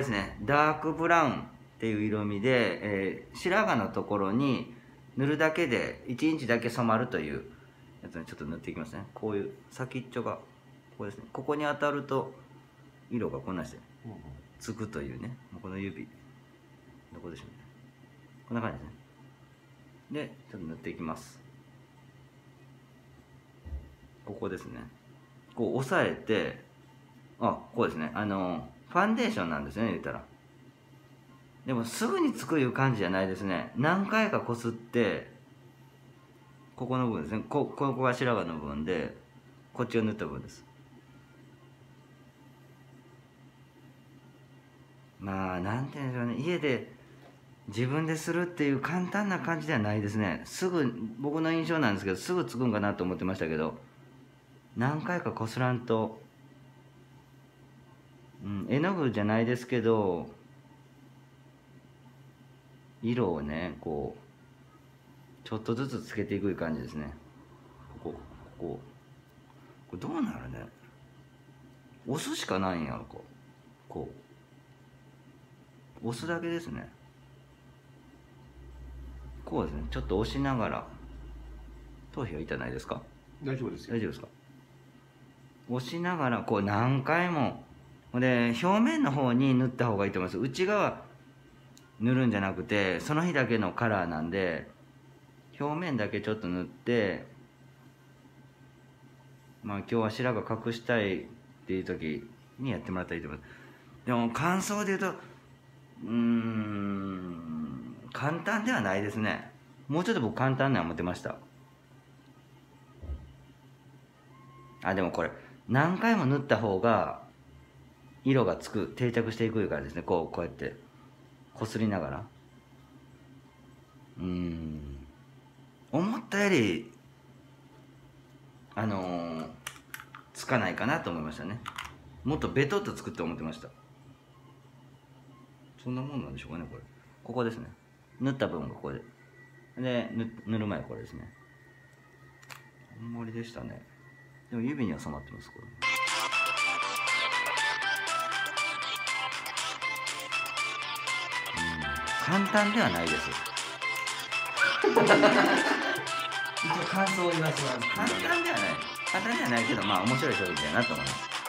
ですねダークブラウンっていう色味で、えー白髪のところに塗るだけで1インチだけ染まるというやつにちょっと塗っていきますね。こういう先っちょがここですね。ここに当たると色がこんなしてつくというね。この指どこでしょうね。こんな感じですね。でちょっと塗っていきます。ここですね。こう押さえてあこうですね。あのファンデーションなんですよね言ったら。でもすぐにつくいう感じじゃないですね。何回かこすってここの部分ですね。こここが白髪の部分でこっちを塗った部分です。まあなんて言うんでしょうね。家で自分でするっていう簡単な感じではないですね。すぐ僕の印象なんですけどすぐつくんかなと思ってましたけど何回かこすらんと、絵の具じゃないですけど色をねこうちょっとずつつけていく感じですね。ここここ。これどうなるね。押すしかないんやろこうこう。押すだけですね。こうですね。ちょっと押しながら頭皮が痛ないですか？大丈夫ですよ。大丈夫ですか？押しながらこう何回もほんで表面の方に塗った方がいいと思います。内側塗るんじゃなくてその日だけのカラーなんで表面だけちょっと塗ってまあ今日は白髪隠したいっていう時にやってもらったらいいと思います。でも感想で言うとうーん簡単ではないですね。もうちょっと僕簡単な思ってました。あでもこれ何回も塗った方が色がつく定着していくからですねこうこうやってこすりながら。うん。思ったよりあのーつかないかなと思いましたね。もっとベトっとつくって思ってました。そんなもんなんでしょうかねこれ。ここですね。塗った部分がここで。で塗塗る前これですね。あんまりでしたね。でも指には染まってますこれ。簡単ではないです。一応感想を言わせます。簡単ではない。簡単ではないけどまあ面白い商品だなと思います